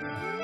Bye.